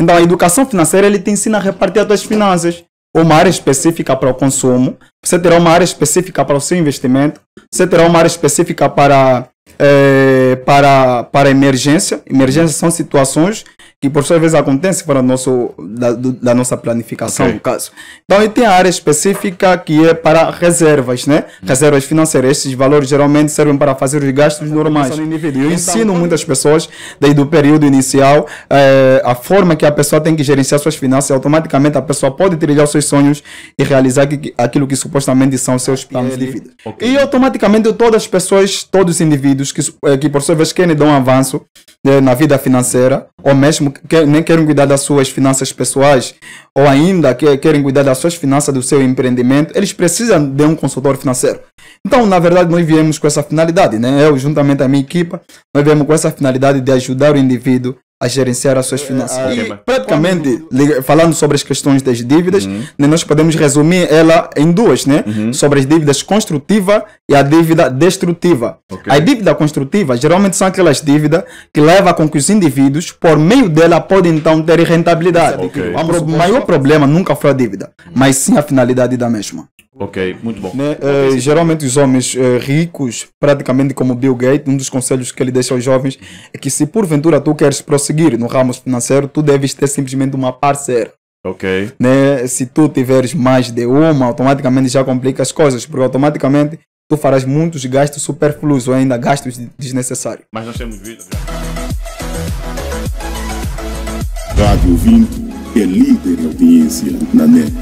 Então, a educação financeira ele te ensina a repartir as tuas finanças. Uma área específica para o consumo, você terá uma área específica para o seu investimento, você terá uma área específica para, eh, para, para emergência. Emergências são situações que por sua vez acontecem fora do nosso, da, da nossa planificação, Ok. no caso. Então, e tem a área específica que é para reservas, né? Reservas financeiras. Esses valores geralmente servem para fazer os gastos normais. Eu ensino muitas pessoas, desde o período inicial, eh, a forma que a pessoa tem que gerenciar suas finanças. Automaticamente, a pessoa pode trilhar os seus sonhos e realizar aquilo que supostamente são seus planos de vida. Ok. E automaticamente, todas as pessoas, todos os indivíduos que, eh, que por sua vez querem dar um avanço na vida financeira, ou mesmo que nem querem cuidar das suas finanças pessoais, ou ainda que, querem cuidar das suas finanças do seu empreendimento, eles precisam de um consultor financeiro. Então, na verdade, nós viemos com essa finalidade, né? Eu, juntamente a minha equipa, nós viemos com essa finalidade de ajudar o indivíduo a gerenciar as suas finanças. ah, e, praticamente, falando sobre as questões das dívidas, Uhum. né, nós podemos resumir ela em duas, né? Sobre as dívidas construtiva e a dívida destrutiva. Ok. A dívida construtiva geralmente são aquelas dívidas que levam com que os indivíduos, por meio dela, podem então ter rentabilidade. Ok. O maior problema nunca foi a dívida, mas sim a finalidade da mesma. Ok, muito bom. Né? Eh, geralmente os homens eh, ricos, praticamente como Bill Gates, um dos conselhos que ele deixa aos jovens é que se porventura tu queres prosseguir no ramo financeiro, tu deves ter simplesmente uma parceira. Ok. Né? Se tu tiveres mais de uma, automaticamente já complica as coisas, porque automaticamente tu farás muitos gastos superfluos ou ainda gastos de- desnecessários. Mas nós temos vídeo. Rádio 20 é líder em audiência na net.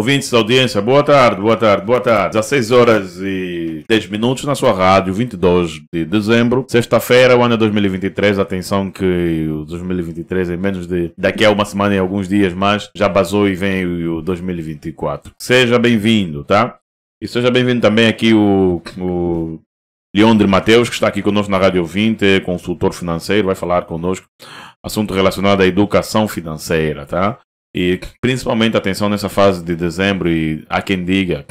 Ouvintes da audiência, boa tarde, boa tarde, boa tarde. 16 horas e 10 minutos na sua rádio, 22 de dezembro, sexta-feira, o ano é 2023. Atenção que o 2023 em menos de daqui a uma semana e alguns dias mais já basou e vem o 2024. Seja bem-vindo, tá? E seja bem-vindo também aqui o, o Leandro Mateus, que está aqui conosco na Rádio 20, é consultor financeiro, vai falar conosco assunto relacionado à educação financeira, tá? E principalmente atenção nessa fase de dezembro e há quem diga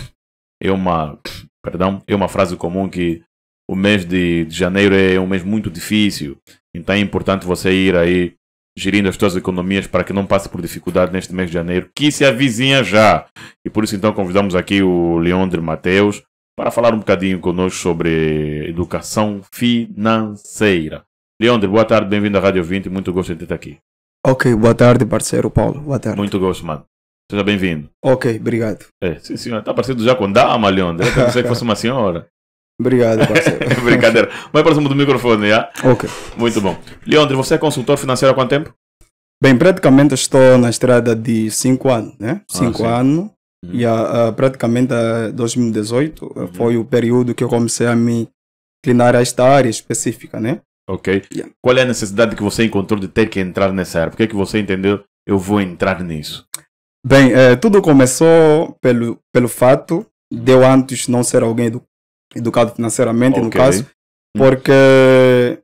é uma, perdão, é uma frase comum que o mês de, de janeiro é um mês muito difícil. Então é importante você ir aí gerindo as suas economias para que não passe por dificuldade neste mês de janeiro, que se avizinha já. E por isso então convidamos aqui o Leandro Mateus para falar um bocadinho conosco sobre educação financeira. Leandro, boa tarde, bem-vindo à Rádio 20, muito gosto de ter aqui. Ok, boa tarde, parceiro Paulo. Boa tarde. Muito gosto, mano. Seja bem-vindo. Ok, obrigado. É, sim, senhor. Tá parecido já com dama, Leandro. Eu pensei que fosse uma senhora. Obrigado, parceiro. Brincadeira. Mais próximo do microfone, já? ok. Muito bom. Leandro, você é consultor financeiro há quanto tempo? Bem, praticamente estou na estrada de 5 anos, né? 5 sim. anos. Uhum. E a, praticamente a 2018 eh, foi o período que eu comecei a me inclinar a esta área específica, né? Ok. Yeah. Qual é a necessidade que você encontrou de ter que entrar nessa área? Por que, que você entendeu eu vou entrar nisso? Bem, eh, tudo começou pelo, pelo fato de eu antes não ser alguém edu- educado financeiramente, no Ok. caso, porque,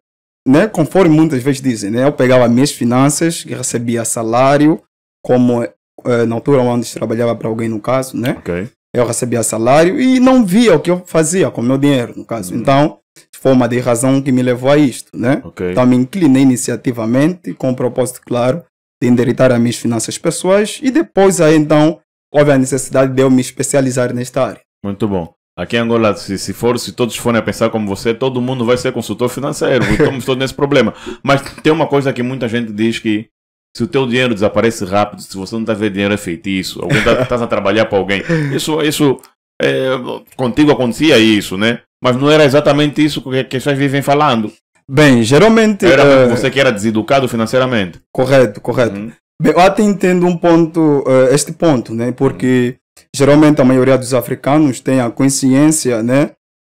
né, conforme muitas vezes dizem, né, eu pegava minhas finanças e recebia salário, como eh, na altura onde trabalhava para alguém, no caso, né? Ok. Eu recebia salário e não via o que eu fazia com o meu dinheiro, no caso. Uhum. Então, foi uma das razões que me levou a isto, né? Ok. Então, me inclinei iniciativamente com o propósito claro de endireitar as minhas finanças pessoais e depois aí, então, houve a necessidade de eu me especializar nesta área. Muito bom. Aqui em Angola, se, se for, se todos forem a pensar como você, todo mundo vai ser consultor financeiro. Estamos todos nesse problema. Mas tem uma coisa que muita gente diz que se o teu dinheiro desaparece rápido, se você não está vendo dinheiro é feitiço, alguém está a trabalhar para alguém. Isso, isso é, contigo acontecia isso, né? Mas não era exatamente isso que, que as pessoas vivem falando. Bem, geralmente... Era eh, você que era deseducado financeiramente. Correto, correto. Uhum. Bem, eu até entendo um ponto, eh, este ponto, né? Porque geralmente a maioria dos africanos tem a consciência, né?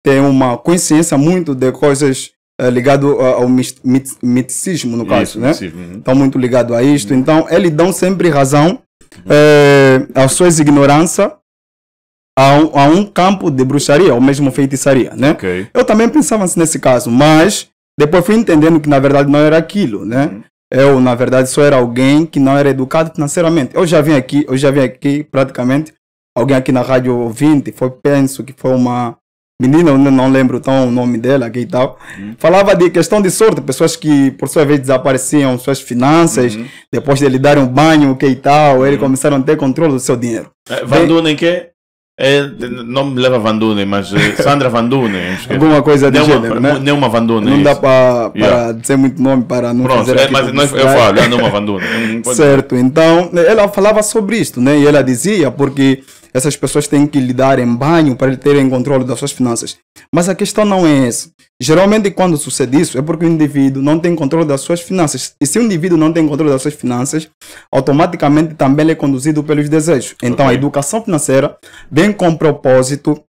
Tem uma consciência muito de coisas eh, ligado a- ao mit- miticismo, no caso, Isso, né? uhum. Estão muito ligado a isto. Então, eles dão sempre razão eh, às suas ignorâncias a um, a um campo de bruxaria ou mesmo feitiçaria, né? Ok. Eu também pensava assim nesse caso, mas depois fui entendendo que na verdade não era aquilo, né? Uhum. Eu, na verdade, só era alguém que não era educado financeiramente. Eu já vim aqui, eu já vim aqui praticamente, alguém aqui na Rádio 20, foi, penso que foi uma, menina, eu não lembro tão o nome dela aqui e tal, Uhum. falava de questão de sorte, pessoas que por sua vez desapareciam suas finanças, Uhum. depois de lhe darem um banho, que e tal, eles começaram a ter controle do seu dinheiro. É, Van Dunen que é, não me leva Van Dunen, mas eh, Sandra Van Dunen. é. Alguma coisa do gênero, né? Neuma Van Dunen. Não dá para Yeah. dizer muito nome para não Pronto, fazer é, mas nós, eu falo, é Neuma Van Dunen. Certo, então ela falava sobre isto, né? E ela dizia porque essas pessoas têm que lhe darem banho para terem controle das suas finanças. Mas a questão não é essa. Geralmente, quando sucede isso, é porque o indivíduo não tem controle das suas finanças. E se o indivíduo não tem controle das suas finanças, automaticamente também ele é conduzido pelos desejos. Então, a Ok. educação financeira vem com o propósito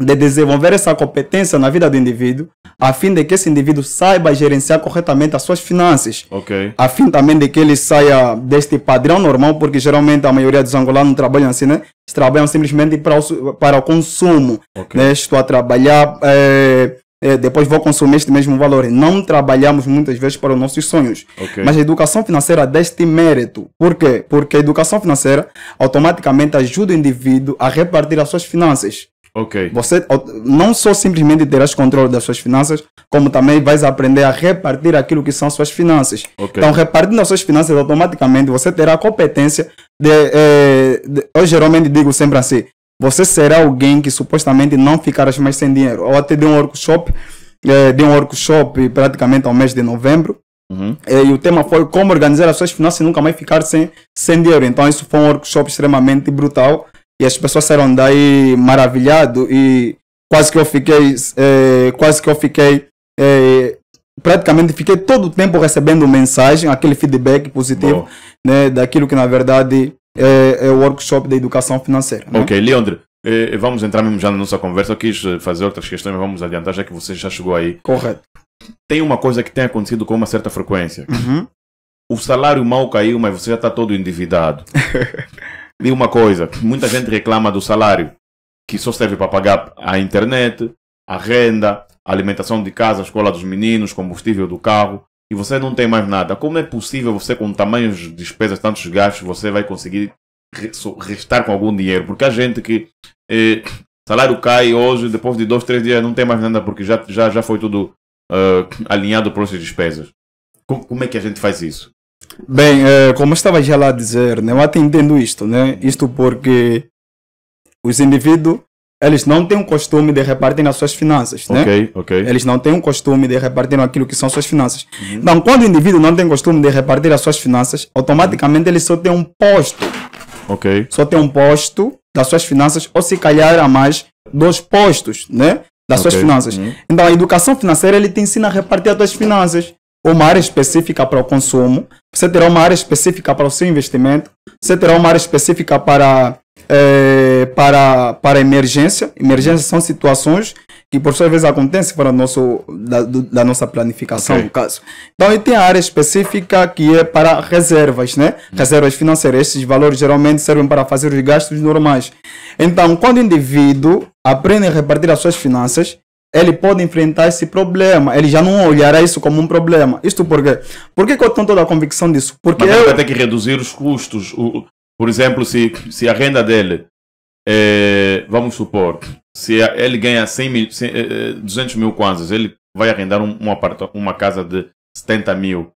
de desenvolver essa competência na vida do indivíduo, a fim de que esse indivíduo saiba gerenciar corretamente as suas finanças Ok. a fim também de que ele saia deste padrão normal, porque geralmente a maioria dos angolanos trabalham assim, né? Eles trabalham simplesmente para o, para o consumo, Ok. né? Estou a trabalhar, eh, eh, depois vou consumir este mesmo valor. Não trabalhamos muitas vezes para os nossos sonhos. Ok. Mas a educação financeira dá este mérito. Por quê? Porque a educação financeira automaticamente ajuda o indivíduo a repartir as suas finanças. Ok. Você não só simplesmente terás controle das suas finanças, como também vais aprender a repartir aquilo que são suas finanças. Ok. Então, repartindo as suas finanças automaticamente, você terá a competência de, eh, de- Eu geralmente digo sempre assim: você será alguém que supostamente não ficarás mais sem dinheiro. Eu até dei um workshop, eh, dei um workshop praticamente ao mês de novembro. Uhum. eh, E o tema foi como organizar as suas finanças e nunca mais ficar sem, sem dinheiro. Então, isso foi um workshop extremamente brutal. E as pessoas saíram daí maravilhado e quase que eu fiquei, eh, quase que eu fiquei, eh, praticamente fiquei todo o tempo recebendo mensagem, aquele feedback positivo, Boa. né, daquilo que na verdade é, é o workshop da educação financeira. né? Ok, Leandro, eh, vamos entrar mesmo já na nossa conversa. Eu quis eh, fazer outras questões, mas vamos adiantar já que você já chegou aí. Correto. Tem uma coisa que tem acontecido com uma certa frequência. Uhum. O salário mal caiu, mas você já está todo endividado. e uma coisa, muita gente reclama do salário, que só serve para pagar a internet, a renda, a alimentação de casa, a escola dos meninos, combustível do carro, e você não tem mais nada. Como é possível você, com tamanhos de despesas, tantos gastos, você vai conseguir restar com algum dinheiro? Porque há gente que eh, salário cai hoje, depois de dois, três dias não tem mais nada porque já, já, já foi tudo ah, alinhado para essas despesas. Co- Como é que a gente faz isso? Bem, eh, como estava já lá a dizer, né, eu até entendo isto, né? Isto porque os indivíduos, eles não têm o costume de repartir as suas finanças, né? Ok, ok. Eles não têm o costume de repartir aquilo que são suas finanças. Então, quando o indivíduo não tem costume de repartir as suas finanças, automaticamente ele só tem um posto, Ok. só tem um posto das suas finanças, ou se calhar a mais dois postos, né? Das suas Ok. finanças. Uhum. Então, a educação financeira ele te ensina a repartir as suas finanças. Uma área específica para o consumo, você terá uma área específica para o seu investimento, você terá uma área específica para, eh, para, para emergência. Emergências são situações que por sua vez acontecem fora do nosso, da, do- da nossa planificação, Ok. no caso. Então, e tem a área específica que é para reservas, né? Reservas financeiras. Esses valores geralmente servem para fazer os gastos normais. Então, quando o indivíduo aprende a repartir as suas finanças, ele pode enfrentar esse problema. Ele já não olhará isso como um problema. Isto por quê? Por que, que eu tenho toda a convicção disso? Porque Mas ele eu, vai ter que reduzir os custos. O- por exemplo, se, se a renda dele, é, vamos supor, se a- ele ganha 100 mil, 100, eh, eh, 200 mil kwanzas, ele vai arrendar um, um aparta, uma casa de 70 mil.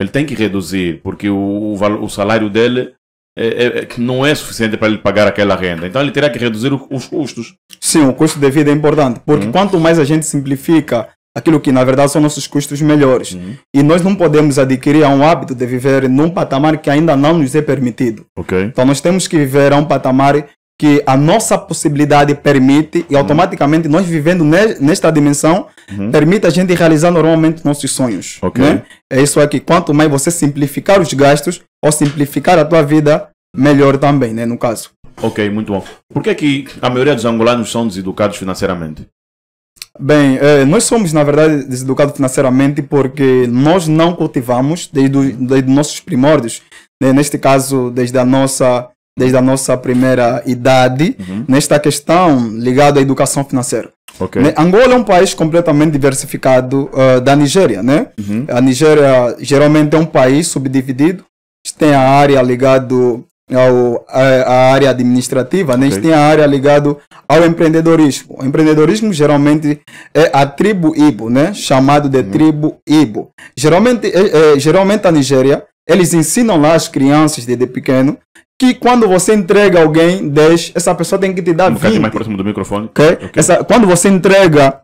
Ele tem que reduzir, porque o, o, o salário dele é- é- é- não é suficiente para ele pagar aquela renda. Então ele terá que reduzir o- os custos. sim, o custo de vida é importante. Porque Uhum. quanto mais a gente simplifica aquilo que na verdade são nossos custos melhores. E nós não podemos adquirir um hábito de viver num patamar que ainda não nos é permitido. Ok? Então nós temos que viver a um patamar que a nossa possibilidade permite e automaticamente nós vivendo ne- nesta dimensão Uhum. permite a gente realizar normalmente nossos sonhos. Ok. né? É isso aqui. Quanto mais você simplificar os gastos ou simplificar a tua vida, melhor também, né? No caso. Ok, muito bom. Por que, é que a maioria dos angolanos são deseducados financeiramente? Bem, eh, nós somos, na verdade, deseducados financeiramente porque nós não cultivamos desde, desde os nossos primórdios, né? neste caso, desde a nossa, desde a nossa primeira idade, Uhum. nesta questão ligada à educação financeira. Ok. Né? Angola é um país completamente diversificado ah, da Nigéria, né? Uhum. A Nigéria geralmente é um país subdividido, tem a área ligado ao, a, a área administrativa, né? a gente Ok. tem a área ligada ao empreendedorismo. O empreendedorismo geralmente é a tribo Ibo, né? chamado de tribo Ibo. Geralmente, é, é, geralmente a Nigéria, eles ensinam lá as crianças desde pequeno que quando você entrega alguém 10, essa pessoa tem que te dar Um bocadinho 20. mais próximo do microfone. ok? Ok. Essa, quando você entrega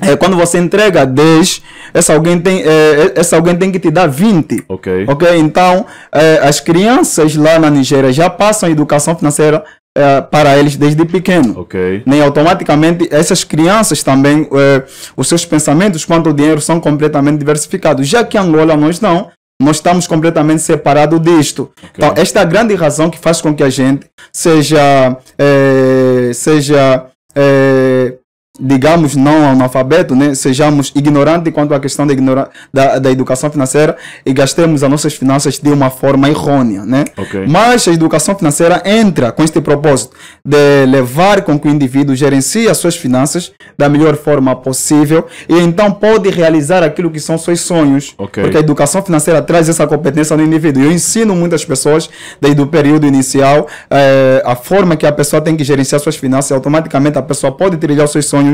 é, quando você entrega 10, essa alguém, tem, é, essa alguém tem que te dar 20. Ok. Ok? Então, eh, as crianças lá na Nigéria já passam educação financeira eh, para eles desde pequeno. Ok. Nem automaticamente essas crianças também, eh, os seus pensamentos quanto ao dinheiro são completamente diversificados. Já que Angola nós não, nós estamos completamente separados disto. Então, esta é a grande razão que faz com que a gente seja, eh, seja eh, digamos, não analfabeto, né? sejamos ignorantes quanto à questão da, ignora da, da educação financeira e gastemos as nossas finanças de uma forma errônea. Né? Ok. Mas a educação financeira entra com este propósito de levar com que o indivíduo gerencie as suas finanças da melhor forma possível e então pode realizar aquilo que são seus sonhos. Ok. Porque a educação financeira traz essa competência no indivíduo. Eu ensino muitas pessoas desde o período inicial eh, a forma que a pessoa tem que gerenciar suas finanças. Automaticamente a pessoa pode trilhar os seus sonhos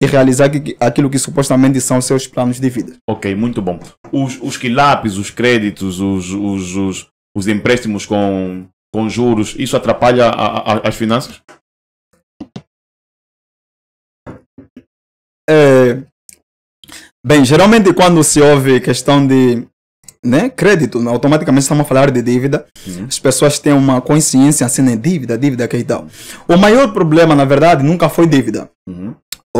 e realizar aquilo que supostamente são seus planos de vida. Ok, muito bom. Os, os quilapes, os créditos, os, os, os, os empréstimos com, com juros, isso atrapalha a- a- as finanças? É, bem, geralmente quando se ouve questão de né, crédito, automaticamente estamos a falar de dívida. As pessoas têm uma consciência assim, né, dívida, dívida, que tal. O maior problema, na verdade, nunca foi dívida. Uhum.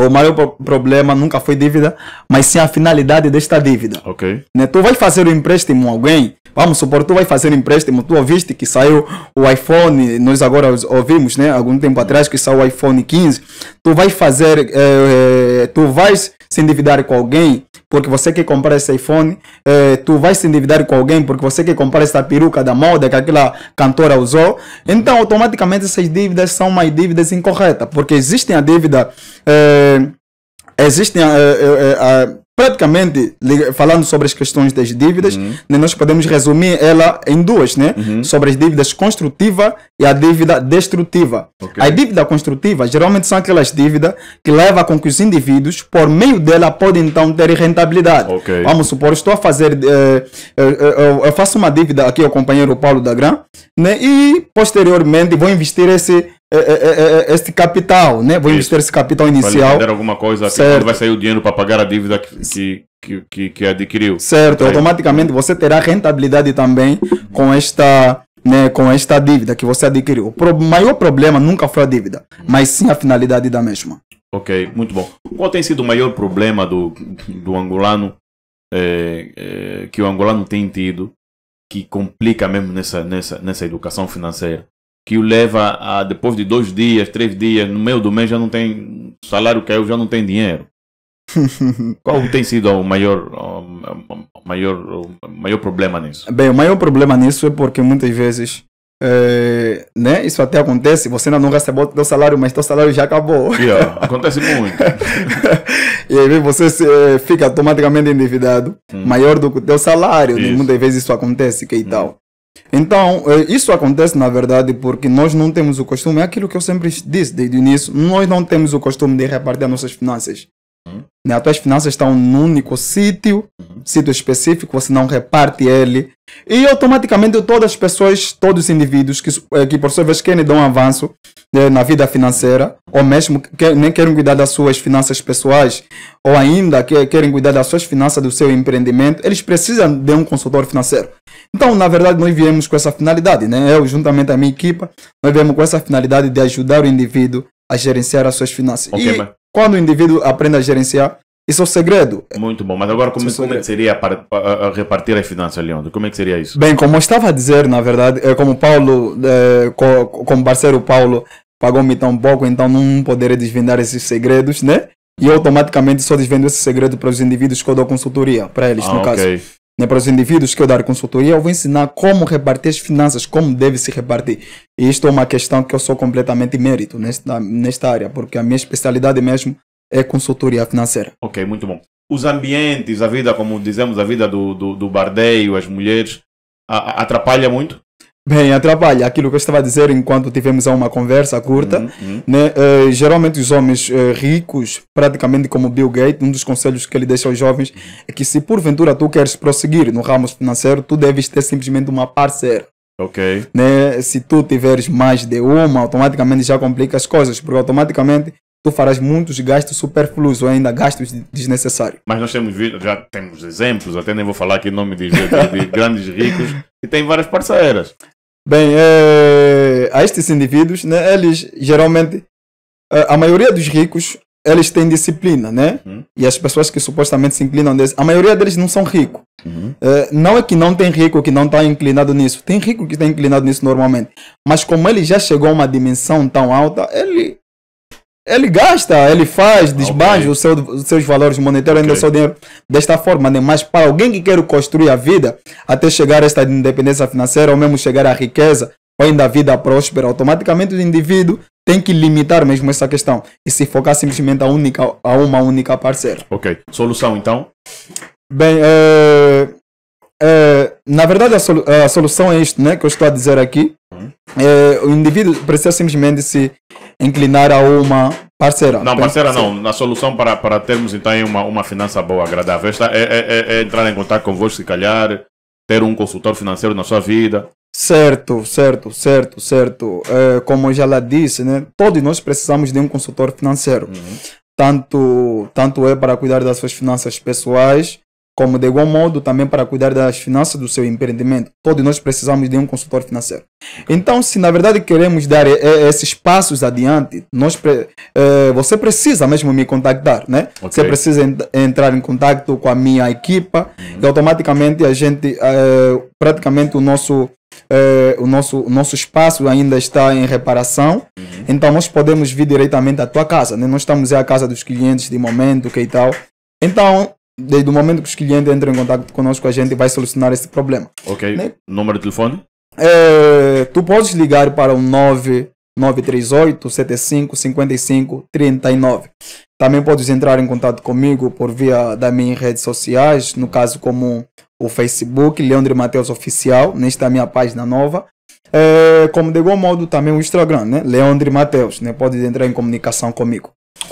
O maior pro- problema nunca foi dívida, mas sim a finalidade desta dívida. Ok. né? Tu vai fazer um empréstimo a alguém, vamos supor, tu vai fazer um empréstimo, tu ouviste que saiu o iPhone, nós agora os- ouvimos, né, algum tempo atrás que saiu o iPhone 15, tu vai fazer, eh, tu vais se endividar com alguém porque você quer comprar esse iPhone, eh, tu vai se endividar com alguém porque você quer comprar essa peruca da moda que aquela cantora usou, então automaticamente essas dívidas são mais dívidas incorretas, porque existem a dívida eh, existem eh, eh, eh, praticamente falando sobre as questões das dívidas, né, nós podemos resumir ela em duas, né? Sobre as dívidas construtiva e a dívida destrutiva. Ok. A dívida construtiva geralmente são aquelas dívidas que levam com que os indivíduos, por meio dela, podem então ter rentabilidade. Ok. Vamos supor, estou a fazer, eh, eh, eh, eu faço uma dívida aqui ao companheiro Paulo Dagran, né? E posteriormente vou investir esse este capital, né? Vou Isso. investir esse capital inicial. vender alguma coisa Certo. quando vai sair o dinheiro para pagar a dívida que, que, que, que, adquiriu. Certo, Ok. automaticamente você terá rentabilidade também com esta, né, com esta dívida que você adquiriu. O maior problema nunca foi a dívida, mas sim a finalidade da mesma. Ok, muito bom. Qual tem sido o maior problema do, do angolano eh, eh, que o angolano tem tido que complica mesmo nessa, nessa, nessa educação financeira? Que o leva a, depois de dois dias, três dias, no meio do mês já não tem, o salário caiu, já não tem dinheiro. Qual tem sido o maior, o maior, o maior problema nisso? Bem, o maior problema nisso é porque muitas vezes, eh, né, isso até acontece, você ainda não recebeu o salário, mas seu salário já acabou. Ó, acontece muito. e aí você se, eh, fica automaticamente endividado, maior do que o teu salário. né? Muitas vezes isso acontece, que e tal. Então, eh, isso acontece na verdade porque nós não temos o costume, é aquilo que eu sempre disse desde o início, nós não temos o costume de repartir as nossas finanças. Né? As tuas finanças estão num único sítio, sítio específico, você não reparte ele. E automaticamente todas as pessoas, todos os indivíduos que, eh, que por sua vez querem dar um avanço eh, na vida financeira, ou mesmo que, nem querem cuidar das suas finanças pessoais, ou ainda que, querem cuidar das suas finanças do seu empreendimento, eles precisam de um consultor financeiro. Então, na verdade, nós viemos com essa finalidade, né? Eu, juntamente a minha equipa, nós viemos com essa finalidade de ajudar o indivíduo a gerenciar as suas finanças. Ok, e mas- quando o indivíduo aprende a gerenciar, isso é o segredo. Muito bom. Mas agora, como, Isso é como é que seria para, a- a repartir as finanças, Leandro? Como é que seria isso? Bem, como eu estava a dizer, na verdade, é como Paulo, é, co- como parceiro Paulo pagou-me tão pouco, então não poderia desvendar esses segredos, né? E automaticamente só desvendo esse segredo para os indivíduos que eu dou consultoria, para eles, Ah, no caso. Né, para os indivíduos que eu dar consultoria, eu vou ensinar como repartir as finanças, como deve se repartir. E isto é uma questão que eu sou completamente mérito nesta, nesta área, porque a minha especialidade mesmo é consultoria financeira. Ok, muito bom. Os ambientes, a vida, como dizemos, a vida do, do, do bardeio, as mulheres, a- a- atrapalha muito? Bem, atrapalha aquilo que eu estava a dizer enquanto tivemos uma conversa curta. Uhum. Né? Eh, geralmente os homens eh, ricos, praticamente como Bill Gates, um dos conselhos que ele deixa aos jovens é que se porventura tu queres prosseguir no ramo financeiro, tu deves ter simplesmente uma parceira. Ok. Né? Se tu tiveres mais de uma, automaticamente já complica as coisas, porque automaticamente tu farás muitos gastos superfluos ou ainda gastos de- desnecessários. Mas nós temos já temos exemplos, até nem vou falar aqui o nome de, de- de grandes ricos, que têm várias parceiras. Bem, eh, a estes indivíduos, né, eles geralmente, eh, a maioria dos ricos, eles têm disciplina, né? Uhum. E as pessoas que supostamente se inclinam deles, a maioria deles não são ricos. Uhum. Eh, não é que não tem rico que não está inclinado nisso. Tem rico que está inclinado nisso normalmente. Mas como ele já chegou a uma dimensão tão alta, ele ele gasta, ele faz, desbanja Ok. o seu- os seus valores monetários, ainda Ok. o seu dinheiro desta forma. Né? Mas para alguém que quer construir a vida até chegar a esta independência financeira ou mesmo chegar à riqueza ou ainda a vida próspera, automaticamente o indivíduo tem que limitar mesmo essa questão e se focar simplesmente a, única, a uma única parceira. Ok. Solução então? Bem, é, é, na verdade a, solu- a solução é isto né, que eu estou a dizer aqui. Uhum. É, o indivíduo precisa simplesmente se inclinar a uma parceira. Não, parceira não. Na solução para, para termos então uma, uma finança boa, agradável, esta é, é- é- é entrar em contato convosco, se calhar, ter um consultor financeiro na sua vida. Certo, certo, certo, certo. É, como eu já lá disse, né, todos nós precisamos de um consultor financeiro. Uhum. Tanto, tanto é para cuidar das suas finanças pessoais, como de igual modo também para cuidar das finanças do seu empreendimento. Todos nós precisamos de um consultor financeiro. Então, se na verdade queremos dar esses passos adiante, nós pre- eh, você precisa mesmo me contactar, né? Ok. Você precisa en- entrar em contato com a minha equipa e automaticamente a gente, eh, praticamente o nosso, eh, o nosso, o nosso espaço ainda está em reparação. Então nós podemos vir diretamente à tua casa, né? Nós estamos aí à casa dos clientes de momento, que e tal. Então, desde o momento que os clientes entram em contato conosco, a gente vai solucionar esse problema. Ok. Né? Número de telefone? É, tu podes ligar para o 9938 75 55 39. Também podes entrar em contato comigo por via das minhas redes sociais, no caso como o Facebook, Leandro Mateus Oficial, nesta minha página nova. É, como de igual modo também o Instagram, né? Leandro Mateus, né? Podes entrar em comunicação comigo.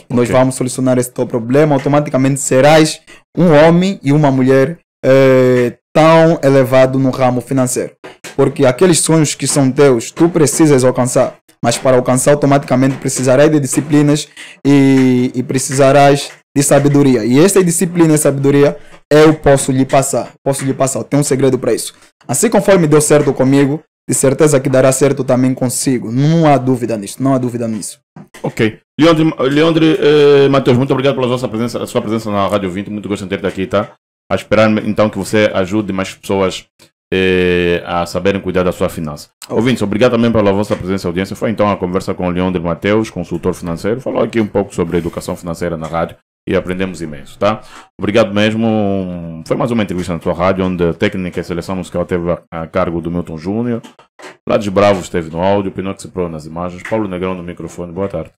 Nós Ok. vamos solucionar esse teu problema. Automaticamente serás um homem e uma mulher é, tão elevado no ramo financeiro. Porque aqueles sonhos que são teus, tu precisas alcançar. Mas para alcançar, automaticamente precisarás de disciplinas e, e precisarás de sabedoria. E esta disciplina e sabedoria eu posso lhe passar. Posso lhe passar. Tenho um segredo para isso. Assim conforme deu certo comigo, de certeza que dará certo também consigo. Não há dúvida nisso. Não há dúvida nisso. Ok. Leandro, Leandro eh, Matheus, muito obrigado pela vossa presença, sua presença na Rádio 20. Muito gosto de ter-te aqui, tá? A esperar então que você ajude mais pessoas eh, a saberem cuidar da sua finança. Ouvintes, obrigado também pela vossa presença e audiência. Foi então a conversa com o Leandro Matheus, consultor financeiro. Falou aqui um pouco sobre educação financeira na rádio e aprendemos imenso, tá? Obrigado mesmo. Foi mais uma entrevista na tua rádio, onde a técnica e seleção musical teve a, a cargo do Milton Júnior. Lados Bravos esteve no áudio, Pinocchio Pro nas imagens, Paulo Negrão no microfone. Boa tarde.